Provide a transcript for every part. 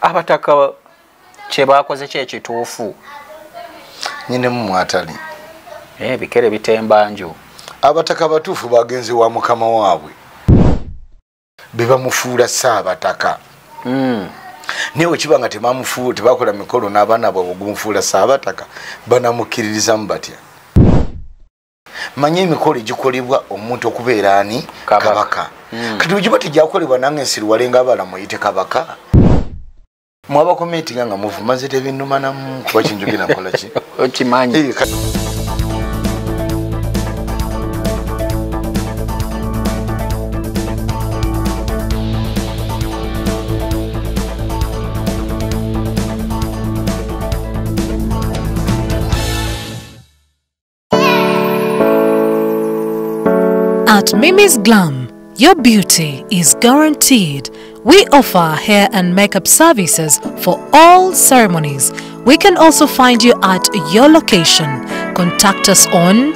abataka kyebakoze kyekituufu nyinemu mwatali. Eh, ebikere bitemba nju. Abataka abatuufu bagenze wa mukama waabwe. Bebamufuula saabataka. Mm. naye wekiba nga tebakola mikolo n'abaana bwabwe ogumufuula saabataka banamukiririzamu batya? Manye emikolo egikolebwa omuntu okubeera ani? Kabaka. kabaka. Mm. kati wegiba tegyakolebwa nange ensiriwale nga abala muyite kabaka mwaba komitinga nga muvumaze tebinuma namu kuba kinjukira nkola ki? Okimanyi. At Mimi's Glam, your beauty is guaranteed. We offer hair and makeup services for all ceremonies. We can also find you at your location. Contact us on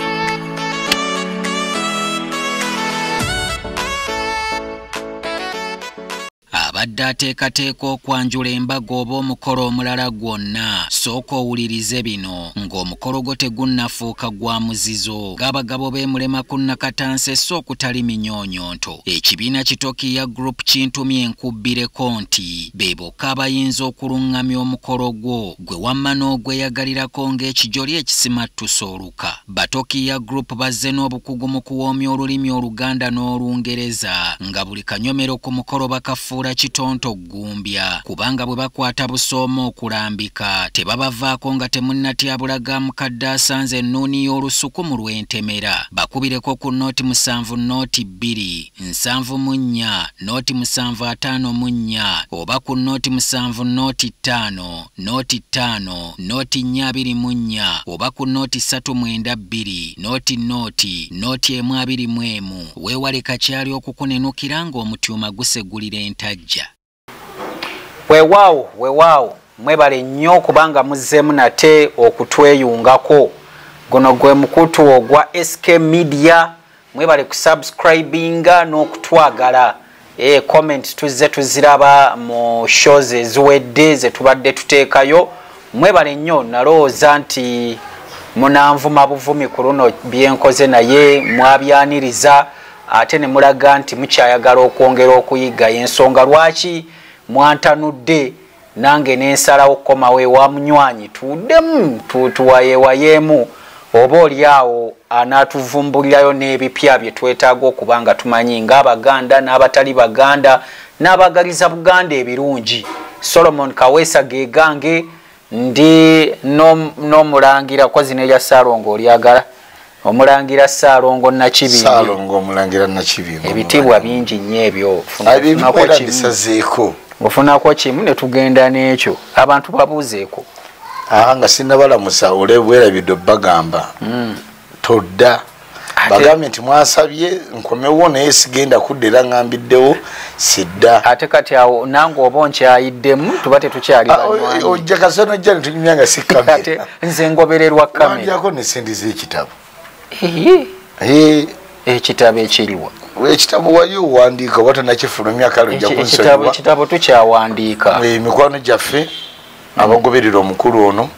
abadde ateekateeka okwanjula embaga oba omukolo omulala gwonna. Sooka owulirize bino ng'omukolo gwo tegunnafuuka gwa muzizo. Ng'abagabo beemulema ku nnakatansi esse okutali minyonyonto ekibiina kitokiya group kintumye enkubbireko nti be bokka abayinza okuluŋŋamya omukolo gwo gwe wamma n'ogweyagalirako ng'ekijoli ekisimattusa oluka. Batokiya group bazze n'obukugu mu kuwoomya olulimi oluganda n'olungereza nga buli kanyomero ku mukolo bakafuula kitonto ggumbya kubanga bwe bakwata busooma okulambika tebabavaako nga temunnatyabulaga mukadde asanze ennuuni y'olusuku mu lw'entemera. Bakubireko ku nooti musanvu nooti bbiri nsanvu mu nnya nooti musanvu ataano mu nnya oba ku nooti musanvu nooti ttaano nooti ttaano nooti nnya abiri mu nnya oba ku nooti ssatu mwenda bbiri nooti nooti nooti emu abiri mu emu. Weewale kakyali okukunenukira ng'omutyuma gusegulira entajja weewaawo weewaawo mwebale nnyo kubanga muzzeemu nate okutweyungako. Guno gwe mukutu ogwa sk media mwebale kusubscribinga n'okutwagala. E, comment tuzze tuziraba mu shows eziwedde zetubadde tuteekayo. Mwebale nnyo nalowooza nti munanvuma buvumi ku luno byenkoze naye mwabyaniriza. Ate ne mulaga nti mukyayagala okwongera okuyiga ensonga. Lwaki mwantanudde nange nensalawo okukomawo ewa munywanyi tuddemu tuwayewayeemu oba oli awo anaatuvumbulirayo n'ebipya bye twetaaga okuba nga tumanyi ng'abaganda n'abatali baganda n'abagaliza buganda ebirungi. Solomon kaweesa gegange ndi n'omulangira kozi nerya saalongo olyagala omulangira saalongo nakibingo ebitiibwa bingi nnyo ebyo ofunako kimu ne tugenda n'ekyo. Abantu babuuzeeko. Nga sinabalamusa olebwerabidde bagamba todda. Ate- bagambye nti mwasabye nkomewo naye sigenda kudda era ngambiddewo sidda. Ate kati awo nange oba onkyayiddemu tuba tetukyali ojja kasano jja netunyumya nga sikamera nze ngobererwa kamera. Z'ekitabo Ehe, Eh, ekitabo ekiriwa ekitabo wali owandiika oba tonakifulumya kale ojja kunsonyiwa ekitabo tukyawandiika Eh, mikwano gyaffe abagoberera omukulu ono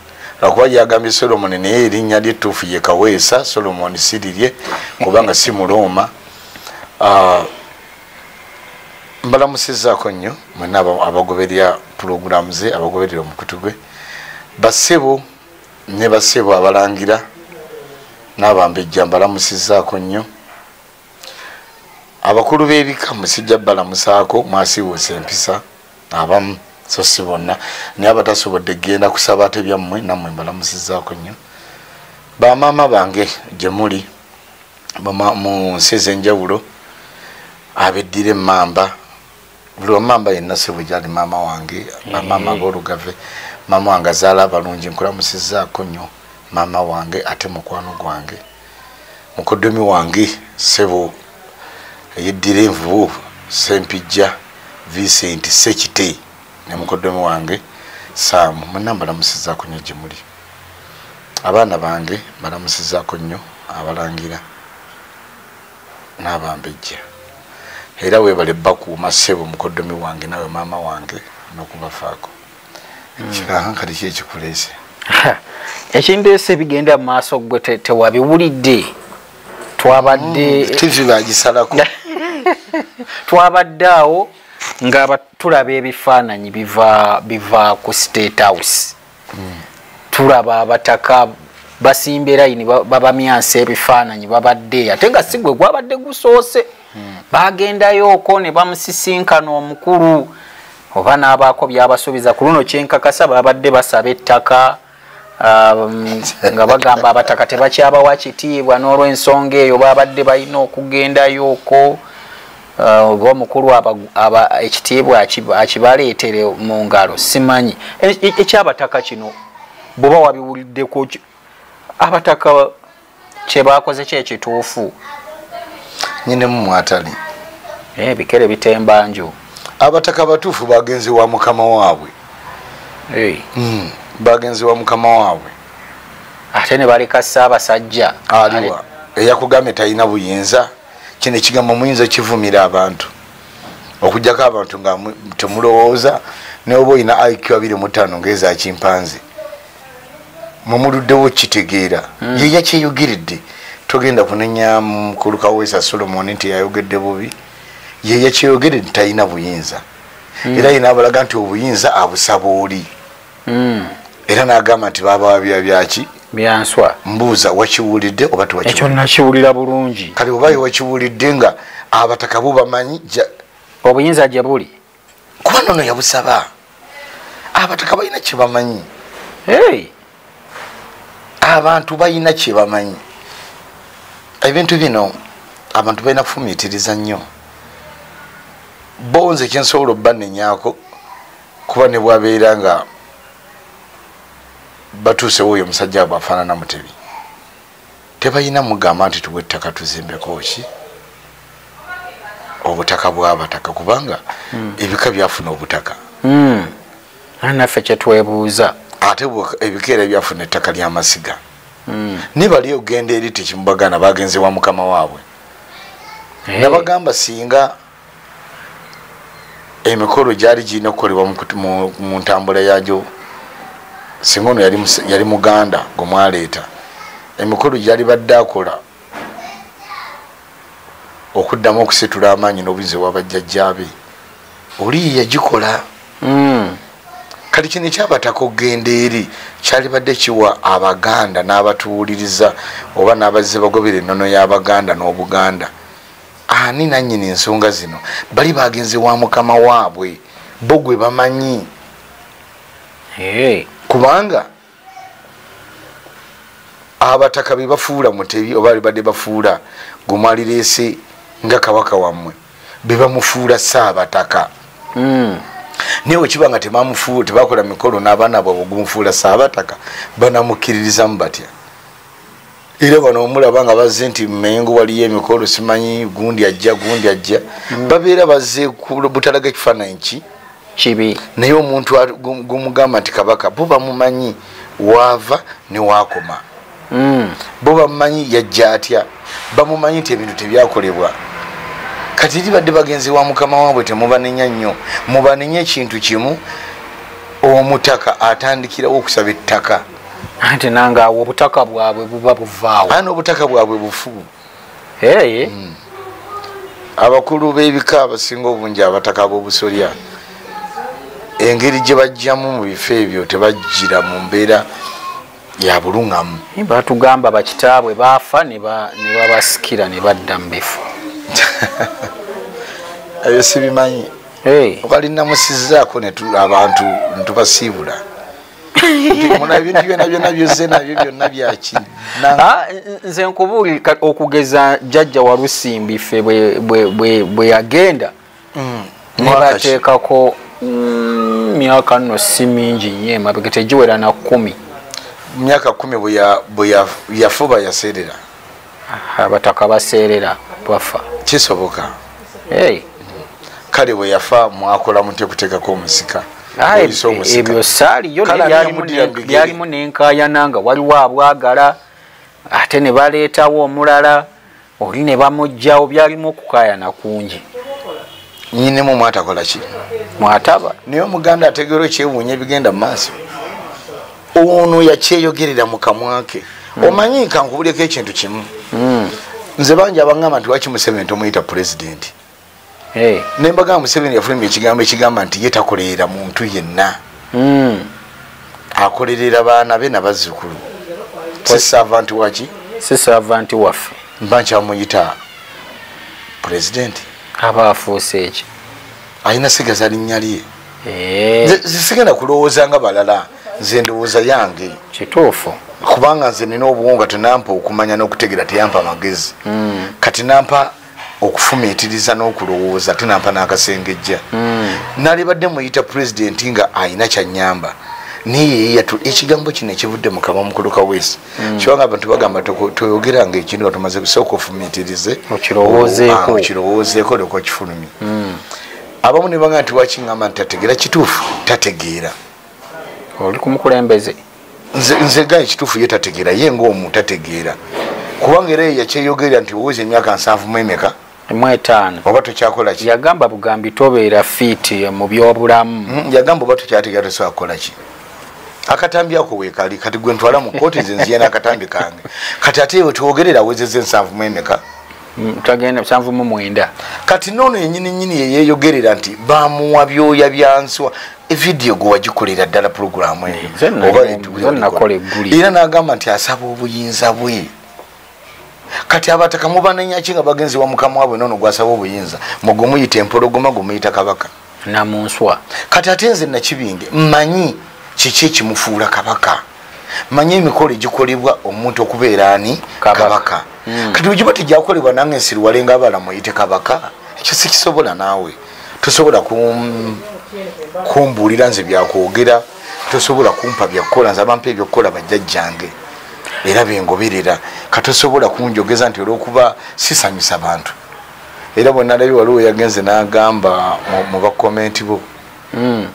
lwakuba gyagambye solomoni naye erinnya lyetuufu ye kaweesa solomoni sirirye kubanga si mulooma. Ah, mbalamusizaako nnyo mwena aba- abagoberera pulogulaamu ze abagoberera omukutu gwe. Basebo ne basebo abalangira n'abambejja mbalamusizaako nnyo abakulu b'ebika musijja balamusaako mwasiiwuusa empisa abamu so si bonna. Naye abatasobodde genda kusaba ate byammwe nammwe mbalamusizaako nnyo. Bamaama bange gye muli mu nsi ez'enjawulo abeddira emmamba. Buli wamamba yenna si bwegyali maama wange bamaama aboolugave. Maama wange azaala abalungi nkulamusizaako nnyo maama wange ate mukwano gwange. Mukodomi wange sebo eyeddira envubu sempijja vincent sekite ne mukodomi wange saamu mwenna mbalamusizaako nnyo gye muli. Abaana bange mbalamusizaako nnyo abalangira n'abambejja. Era weebale bakuuma ssebo mukodomi wange nawe maama wange n'okubafaako. Kikankati ki ekikuleese ekindeese bigenda mu maaso gwe te- tewabiwulidde twabadde tivi bagisalako. twabadde awo nga ba- tulaba ebifaananyi biva biva ku state house. Tulaba abataka basimba erayini ba- babamyansa ebifaananyi babadde ate nga si gwe gwabadde gusoose. Bagendayooko ne bamusisinkana omukulu oba n'abaako byabasuubiza ku luno kyenkakasa babadde basaba ettaka nga bagamba abataka tebakyabawa kitiibwa n'olwensonga eyo babadde balina okugendayooko Uh, oba omukulu ekitiibwa akiba- akibaleetere mu ngalo simanyi. E- e- ekyabataka kino bweoba wabiwuliddeko ki- abataka kyebakoze kyekituufu nyinemu mwatali. Eh, ebikere bitemba nju abataka batuufu bagenzi wa mukama waabwe. Eh, Mm, bagenzi wa mukama waabwe. Ate ne baleka ssaabasajja. Aliwa. Eyakugambye talina buyinza. Kino ekigambo muyinza kivumira abantu. Okugjako abantu nga mu- temulowooza neoba olina iq abiri mutaano ngaeza kimpanze mumuluddewo kitegeera ye yakyeyogeredde togenda kunenya mukulu kaweesa solomon nti yayogedde bubi. Ye yakyeyogeredde talina buyinza. Era yina abalaga nti obuyinza abusaba oli Mm, era nagamba nti babawa bya byaki byanswa. Mbuuza wakiwulidde oba ekyo nakiwulira bulungi. Kale oba wakiwulidde nga abataka bo bamanyi obuyinza gye buli? Kuba nono yabusaba. Abataka balina kyebamanyi Hey, abantu balina kyebamanyi ebintu bino abantu balina kufumiitiriza nnyo. Bonze kyensobola obbanenyako kuba ne bwabeera nga batuusewo oyo omusajja abwe afaanana mutebi tebalina mugamba nti tuwa ettaka tuzimbeko ki? Obutaka bw'abataka kubanga ebika byafuna obutaka. Mm, naffe kyetwebuuza ate ebikeera byafuna ettaka ly'amasiga Mm, nibali ogenda eri tekimubagana bagenzi wa mukama waabwe. Nabagamba singa emikolo gyali girina okukolebwa mu ntambula yagyo singa ono yali muganda gwemwaleeta emikolo gyali badde akola okuddamu okusitula amaanyi n'obuyinza bwabajjajjabe oli yagikola. Mm, kati kino ekyabataka okgenda eri kyali badde kiwa abaganda n'abatuwuliriza oba n'abazze bagobera ennono y'abaganda n'obuganda. Ani nanyini ensonga zino? Bali bagenzi wa mukama waabwe bo gwe bamanyi kubanga abataka be bafuula mutebi oba badde bafuula gwemwalireese nga kabaka wammwe be bamufuula saabataka. Mm, naye wekiba nga tebakola mikolo n'abaana bwabwe gumufuula saabataka banamukiririzamu batya. Era bano omulaba nga bazze nti mengo waliyo emikolo simanyi gundi ajja gundi ajja. Babeera bazze butalaga ekifaananyi ki kibi. Naye omuntu gumugamba nti kabaka bo bamumanyi waava ne wakoma. Mm, bo bamumanyi yajja atya? Bamumanyi nti ebintu tebyakolebwa. Kati ribadde bagenzi wa mukama waabwe temubanenya nnyo. Mubanenya ekintu kimu omutaka atandikirawo okusaba ettaka. Anti nange awo obutaka bwabwe buba buvaawo. Aa n'obutaka bwabwe bufu? Hey, abakulu b'ebika abasinga obungi abataka b'obusolya engeri gye bajjamu mu bifo ebyo tebajjira mu mbeera ya buluŋŋamu batugamba bakitaabwe baafa ne ba- ne babasikira ne badda mu bifo. Ebyo sibimanyi. Wali namusizaako abantu ntubasiibula byona byona byozze nabyo byonna byaki ah, nze nkubuulira okugeza jjajja walusimbi ffe bwe- yagenda. Mm, myaka nno si mingi nnyo emabega tegiwera na kumi. Mu myaka kumi bwe ya- bwe ya- yafuba yaseerera abataka baseerera bafa. Kisoboka? Kale bwe yafa mwakola mutya okuteekako omusika? Ebyo saaliyo byalimu yamuddira ne- mu bigere? byalimu n'enkaayana nga waliwo abwagala ate ne baleetawo omulala oli ne bamugjawo byalimu okukaayana kungi nyinemu mwatakola ki? Mwataba. Naye omuganda ategeera ekyewuunya ebigenda mu maaso. Ono yakyeyogerera mu kamwake omanyi kankubuleko ekintu kimu? Nze bangi abagamba nti waki museveni tomuyita pulezidenti nembagamba museveni yafulumya ekigambo ekigamba nti ye takolerera muntu yenna. Mm. akolerera baana be nabazzukulu. Si savanti waki si savanti waffe. Mba nkyamuyita pulezidenti aba afuuse eki alina sigaza linnya lye. Eh, Nze- nze sigenda kulowooza nga balala nze ndowooza yange. Kituufu. Kubanga nze nina obuwonga tenampa okumanya n'okutegera teyampa magezi. Kati nampa okufumiitiriza n'okulowooza tenampa n'akasengejja. Nalibadde muyita pulezidenti nga ayina kyanyamba naye yatu ekigambo kino ekivudde mu kamwa mukulu kawesi kibanga abantu bagamba toyogeranga ekintu nga tumaze kusooka ofumiitirize. Okirowoozeeko. Ah, okirowoozeeko leko kifulumye abamu ne bagamba nti wakiŋamba nti tategeera kituufu? Tategeera. Oli ku mukulembeze. Nze ga ekituufu ye tategeera ye ngaomu tategeera. Kubanga era ye yakyeyogerera nti oweza emyaka nsanvu mu emeka? Mu etaano oba tokyakola ki? Yagamba bugambi tobeera fiiti mu byobulamu. Mm, yagamba oba tokyategeera tosobola kukola ki akatambi ako weekali kati gwe ntwala mu kooti nze nziya n'akatambi kange. Kati ate ewe twogerera awezeza ensanvu mu emeka Mm, tagenda sanvu mu mwenda. Kati noono yenyini nyini yeyeyogerera nti bamuwa byoya byanswa evidiyo gwe wagikolera ddala puroguramu eyo. Era n'agamba nti asaba obuyinza bwe. Kati abataka mubananyaki nga bagenzi wa mukama wabwe noono gwasaba obuyinza? Mugwe muyita empologoma gwe muyita kabaka. Namunswa. Kati ate nze nakibinge mmanyi kiki ekimufuula kabaka? Manyi emikolo egikolebwa omuntu okubeera ani? Kabaka. kabaka. Kati wegiba tegyakolebwa nange nsiriwale nga abala muyite kabaka ekyo sikisobola naawe. Tosobola kum- kumbuulira nze byakwogera tosobola kumpa byakukola nze abampa ebyokukola bajjajjange. Era bengoberera katosobola kunjogeza nti olwokuba sisanyusa bantu. Era bwenalabye waliwo yagenze n'agamba mu- bakomenti bo. Mm.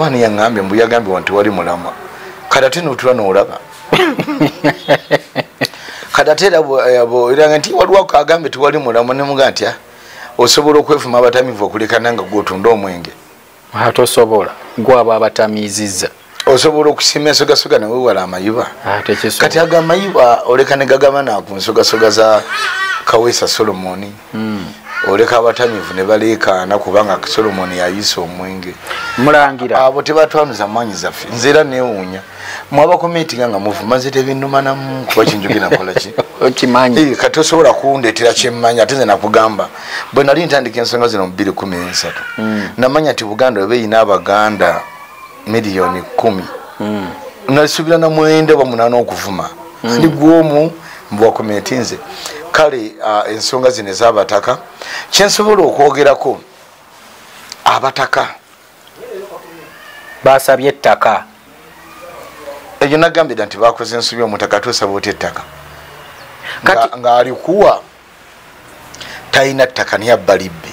Oba niyaŋambye mbu yagambye nti wali mulama. Kati ate notula nolaba kati ate era bwe- eh, nti waliwo agambye tiwali mulama nemuga nti "Ah, osobola okwefuma abatamivu okulekana nga gwotunda omwenge. Atosobola gwaba abatamiizizza. Osobola okusima ensogasoga newewala amayuba ate kati ago amayuba oleka ne gagabana ku nsogasoga za kaweesa solomoni oleka abatamivu ne baleekaana kubanga solomoni yayisa omwenge. Mulangira. Abo tebatwanuza manyi zaffe nze era newuunya mwabakomentinga nga muvuma nze tebinumanamu kuba kinjogera nkolaki okimanyi. Kati osobola kundetera kyemmanyi ate nze nakugamba bwe nali ntandika ensonga zino mu 213 namanya nti buganda weba eyina abaganda miliyoni kumi. Nalisuubira na mwenda oba munaana okuvuma. Ndi gwomu mubwakomenti nze kale ensonga zino ezabataka kyensobola okwogerako abataka. Basabye ettaka. Eyo nagambira nti bakoze ensobi omutaka tosaba oti ettaka. Kati- Nga- ng'alikuwa talina ttaka niye abba libbe.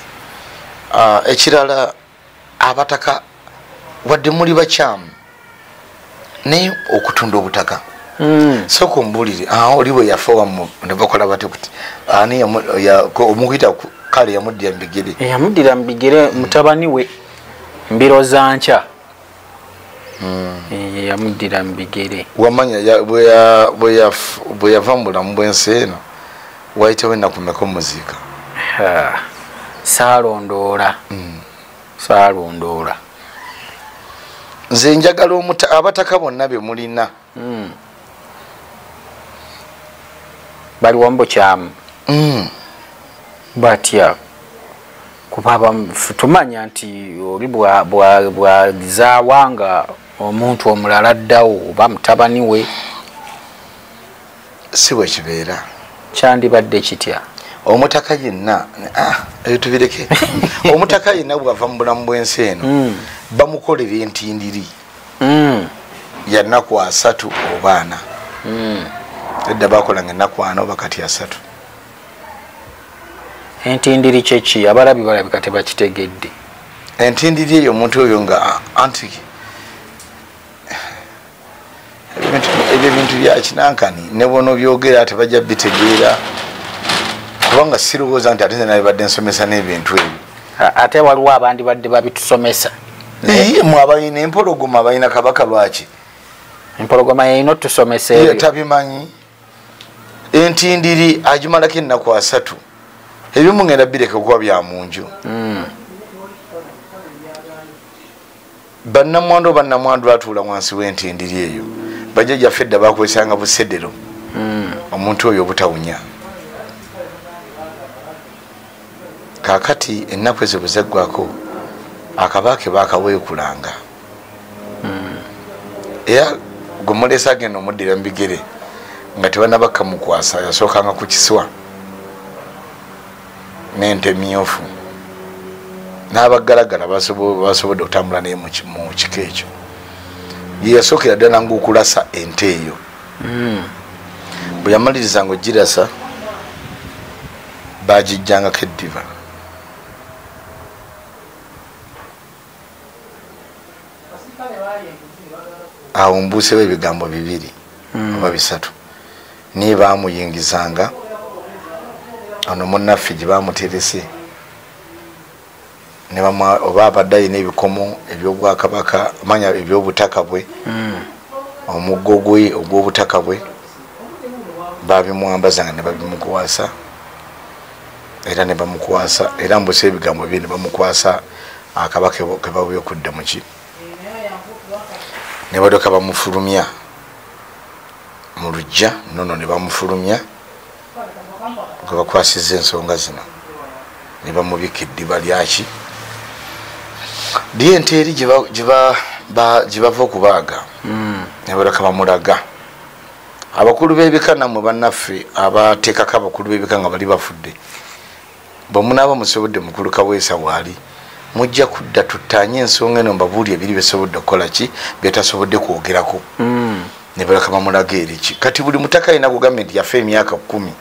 Ah, ekirala abataka wadde muli bakyamu naye okutunda obutaka. Soka omubuulire ah, oli bwe yafa wamwe nebakola bate kuti ani omukuyita ku- kale yamuddira mu bigere. Yamuddira mu bigere mutabani we mbiro za nkya Eh, yamuddira mu bigere. Wamanya ya- bwe yava mu bulamu bwensi eno wayitawo enakumeka omuziika saalondoola saalondoola nze njagala abataka bonna be mulina. Bali wamu bukyamu Mm. batya kuba abamu- ffe tumanya nti oli bwa- bwa- bwazaawa nga omuntu omulala addawo oba mutabani we si bwe kibeera kyandibadde kitya omutaka yenna ah, ebyo tubireke omutaka yenna bwava mu bulamu bwensi eno Mm. bamukolera entindiri Mm. ya nnaku asatu oba ana. Edda bakolanga ennaku ana oba kati asatu. Entindiri kyeki abalabi balabika tebakitegedde entindiri eyo omuntu oyo nga anti ebyo ebintu byakinankani ne bona byogera tebajja bitegeera. Kubanga sirowooza nti ate nze nabibadde nsomesa n'ebintu ebyo. Ate waliwo abandi badde babitusomesa mwe abalina empologoma balina kabaka lwaki? Empologoma yeyina otusomesa ebyo. tabimanyi entindiri agimalako ennaku asatu. Ebimu ngenda bireka kuba bya munju. Mm. bannamwandu bannamwandu atuula wansi w'entindiri eyo. Bajja gyaffe edda bakozesanga busedero. Mm. omuntu oyo obutawunya. Kakati ennaku ezo bwe zaggwako akabaake bakaweekulanga era gwe mulesa agenda omuddira mubigere nga tebanabakka mukwasa yasookanga ku kiswa. N'ente myufu n'abagalagala basobo- basobodde okutambula naye mu ki- mu kiko ekyo. Ye yasookera ddala nga okulasa ente eyo. Mm. bwe yamalirizanga ogirasa bagijjangako eddiba awo mbuusewo ebigambo bibiri oba bisatu niye bamuyingizanga. Ono munaffe gye bamuterese. Oba abadde alina ebikomo ebyobwakabaka manya ebyobutaka bwe. Mm. omuggo gwe ogw'obutaka bwe babimwambazanga ne babimukwasa. Era ne bamukwasa era mbusa ebigambo bye ne bamukwasa akabaka kebabye okudda muki ne badoka bamufulumya mu lujja nono ne bamufulumya gwe bakwasiza ensonga zino. Ne bamubika eddiba lyaki ente eri gye ba- gye ba- ba- gye bava okubaaga. Mm. nebaleka bamulaga. Abakulu b'ebika nammwe bannaffe abateekako abakulu b'ebika nga bali bafudde bwemunaaba musobodde mukulu kaweesa waali mujja kudda tuttanye ensonga eno mbabuuli ebiri besobodde okukola ki? Byetasobodde kwogerako. Mm. Nebaleka bamulaga eriki kati buli mutaka alina kugamba nti yafe emyaka kumi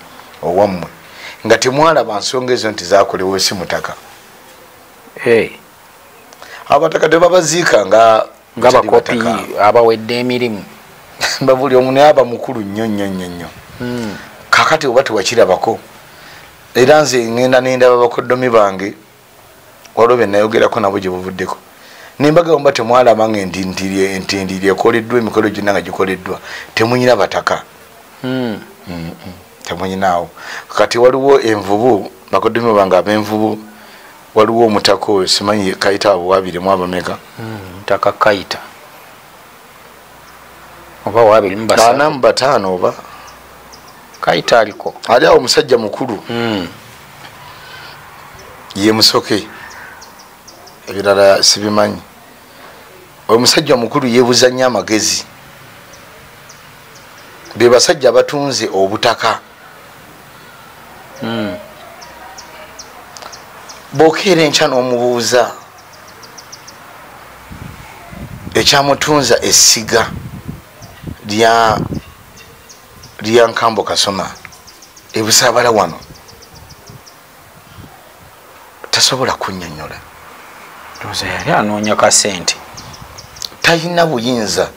owammwe nga temwalaba nsonga ezo nti zakolewo si mutaka. Abataka tebabaziika nga bakopi abawedde emirimu. Buli omu naye aba mukulu nnyo nnyo nnyo nnyo. Mm. kakati oba tewakirabako era nze ngenda nendaba bakoddomi bange waliwo benayogerako nabo gye buvuddeko nembagabo mba temwalaba nga entindiri ekoleddwa emikolo gyonna nga gikoleddwa temunyina bataka. Mm. temunyinaawo. Kati waliwo envubu bakoddomi bange ab'envubu waliwo omutaka oyo simanyi kayita abo wabiremu abameka Mm. ntaka kayita. Oba wabirimu basa ana mu bataano oba? Kayita aliko. Ali awo omusajja mukulu. Mm. ye musoke ebirala sibimanyi. Omusajja omukulu yebuza nnyo amagezi. Be basajja batunze obutaka. Mm. bwokeera enkya n'omubuuza ekyamutunza essiga lya lya nkambo kasoma ebusaabala wano. Tasobola kunnyonnyola ndowooza yali anoonya kasente. Talina buyinza.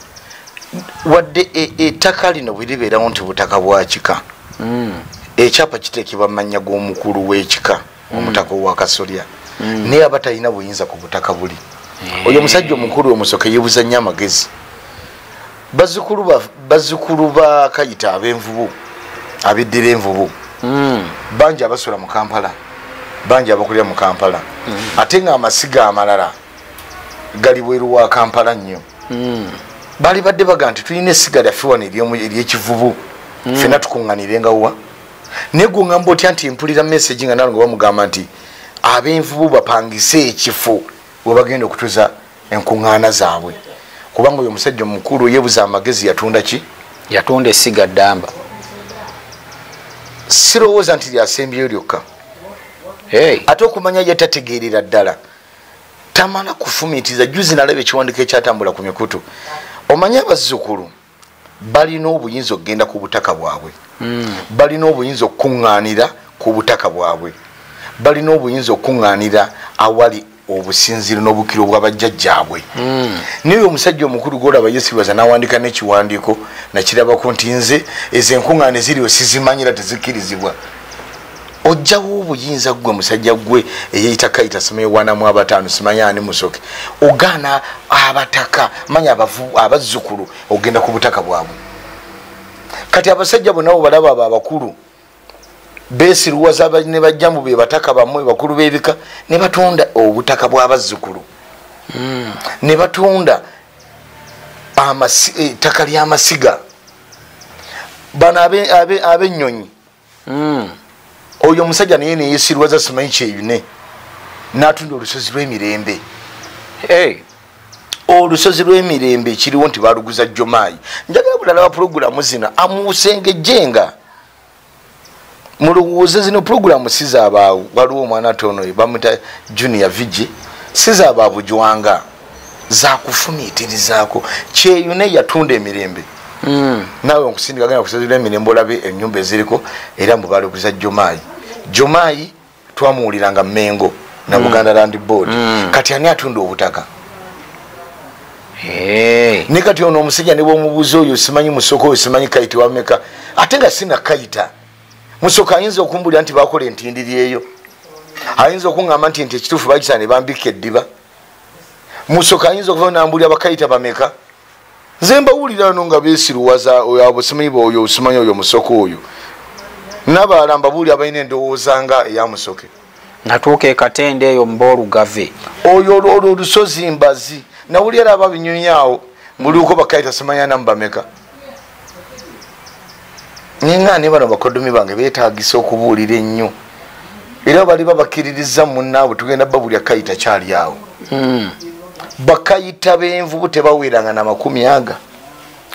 Wadde e- ettaka lino bwe libeerawo nti butaka bwa kika. Mm. ekyapa kitekebwa mumanya g'omukulu w'ekika omutaka owakasolya naye aba talina buyinza ku butaka buli. Oyo omusajja omukulu omusoke yebuza nnyo amagezi. Bazzukulu ba- bazzukulu ba kayita ab'envubu abeddira envubu. Mm. bangi abasula mu kampala bangi abakulira mu kampala. Ate nga amasiga amalala gali bweru wa kampala nnyo. Mm. bali badde baga nti tulina essiga lyaffe wano ery'ekivubu. Fena tukuŋŋanirengawa naye gweŋŋamba otya nti mpulira messagi nga nalo nga bamugamba nti ab'envubu bapangise ekifo we bagenda okutuza enkuŋŋaana zaabwe. Kubanga oyo omusajja omukulu yebuza amagezi yatunda ki? Yatunda essiga ddamba. Sirowooza nti lyasembyeyo lyokka. Ate okumanya gyatategeerera ddala tamala kufumitiza juzi nalaba ekiwandiiko ekyatambula ku mikutu. Omanye abazzukulu balina obuyinza okugenda ku butaka bwabwe. Mm. balina obuyinza okukuŋŋaanira ku butaka bwabwe. Balina obuyinza okukuŋŋaanira awali obusinziro n'obukiro bwabajjajjaabwe Mm. naye omusajja omukulu golaba yesibaza nawandika n'ekiwandiiko nakirabako nti nze ezo enkuŋŋaana eziriwo sizimanyira tezikkirizibwa ojjawo obuyinza gwe musajja gwe eyeyita kaita simayiwanamu abataano simanyani musoke ogaana abataka manya abazzukulu ogenda ku butaka bwabwe. Kati abasajja bonna bobalaba abo abakulu besiruwaza ne bajja mu be bataka bamwe bakulu b'ebika ne batunda obutaka bw'abazzukulu hmm. ne batunda ettaka ly'amasiga. Bano ab'ennyonyi hmm. Oyo omusajja naye neyesirwaza simanyi kyeyune natunda olusozi lw'emirembe. Olusozi lw'emirembe kiriwo nti baluguza jomayi njagala bulala wa puroguramu zino amusengejenga mulowooze zino puroguramu sizaabaawo waliwo omwana tono bamuta junior vigi sizaababujwanga zakufumiitirizaako kyeyune yatunda emirembe nawe okusindika genda kusazira emirembe olabe enyumba eziriko era mubaluguza jomayi jomayi twamuwuliranga mengo na hmm. buganda land board. Hmm. kati ani atunda obutaka? Ne kati ono omusajja ne bwomubuuza oyo simanyi musoko oyo simanyi kaiti wameka ate nga sina kaita musoka ayinza okumbulira nti bakola entindiri eyo? Ayinza okuŋamba nti nti ekituufu bakisa ne bambika eddiba? Musoka ayinza okuva nambulira bakaita bameka nze mbawulira no nga besiruwaza abo simanyi baoyo simanyi oyo musoko oyo. Nabaala mbabuulira balina endowooza nga eyamusoke natuuka ekatende eyo mba olugave oyo olwo olusozi mbazi. Nawulira aba binyonyawo muliuko bakaita simanyanamu bameka. Ninga ne bano bakodomi bange betagisa okubuulira ennyo. Era bali babakiririza munaabwe tugenda babulya kayita kyali awo. Hmm. Bakayita benvubu tebaweranga na makumi aga.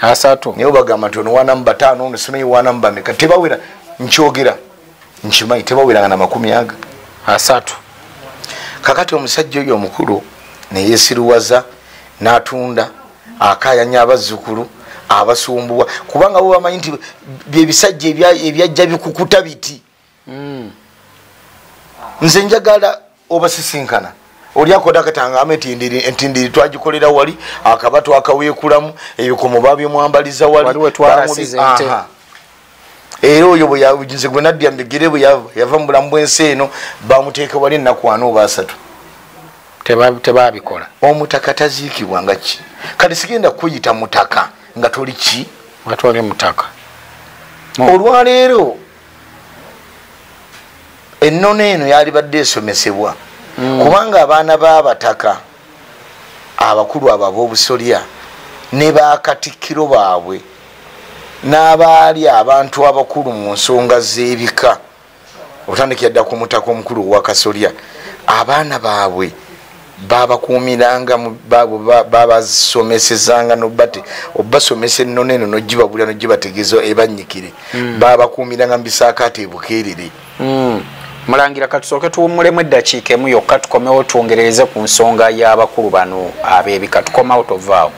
Asatu. Naye bagamba nti onowanamu bataano ono simanyi wanamu bameka tebawera nkyogera nkimanyi tebaweranga na makumi aga. Asatu. Kakati omusajja oyo omukulu neyesiruwaza natunda akayanya abazzukulu abasumbuwa kubanga bo bamanyi nti byebisajja ebyajja bikukuta biti. Hmm. nze njagala obasisinkana olyakoda katangama entindiri twagikolera wali akaba twakaweekulamu ebikomo babyemwambaliza wali. Era oyo nze gwe naddya mbigere bwe yava mu bulamu bwensi eno bamuteeka wali enaku ana oba asatu. Tebabikola. Omutaka taziikibwa nga ki? Kati sigenda kuyita mutaka nga toli ki? Atwali mutaka. Olwaleero ennono eno yali badde esomesebwa. Kubanga abaana b'abataka abakulu abo ab'obusolya ne bakatikkiro baabwe n'abaali abantu abakulu mu nsonga z'ebika. Otandikira dda ku mutaka omukulu owakasolya abaana baabwe babakumiranga babasomesezanga nobate obasomesa ennono eno nogibabulira nogibategeeza ebanyikire. Hmm. babakumiranga mubisaakaate ebukerere hmm. Mulangira katusooke tuwumulemu eddakiika emu yokka tukomewo twongereze ku nsonga y'abakulu bano abebika tukomawo tovaawo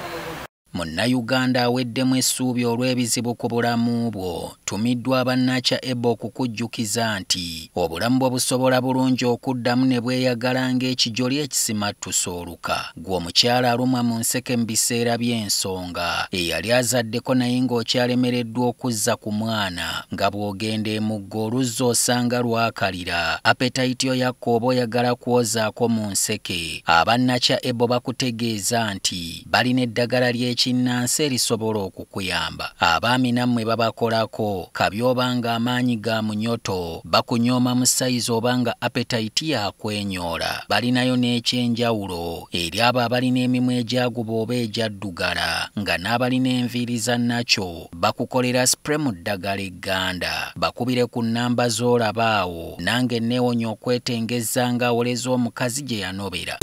munnayuganda aweddemu essuubi olw'ebizibu ku bulamu bwo. Tumiddwa bannakya eba okukujjukiza nti obulamu bwe busobola bulungi okuddamu ne bweyagala ng'ekijoli ekisimattusa oluka. Gwe omukyala alumwa mu nseke mu biseera by'ensonga eyali azaddeko naye ng'okyalemereddwa okuzza ku mwana nga bw'ogenda emugga oluzza osanga lwakalira. Apetayityo yakka oba oyagala kwozaako mu nseke. Abannakya ebo bakutegeeza nti balina eddagala ly'eki kinnansi erisobola okukuyamba. Abaami nammwe babakolako kaby obanga amaanyi ga munyoto bakunyooma mu sayizi obanga apetayiti yakwenyoola balinayo n'ekyenjawulo eri abo abalina emimu egyaguba oba egyaddugala nga n'abalina enviiri za nakyo bakukolera sipure mu ddagala egganda. Bakubire ku nnamba z'olabaawo nange neewonya okwetengeza nga awoleza omukazi gye yanobera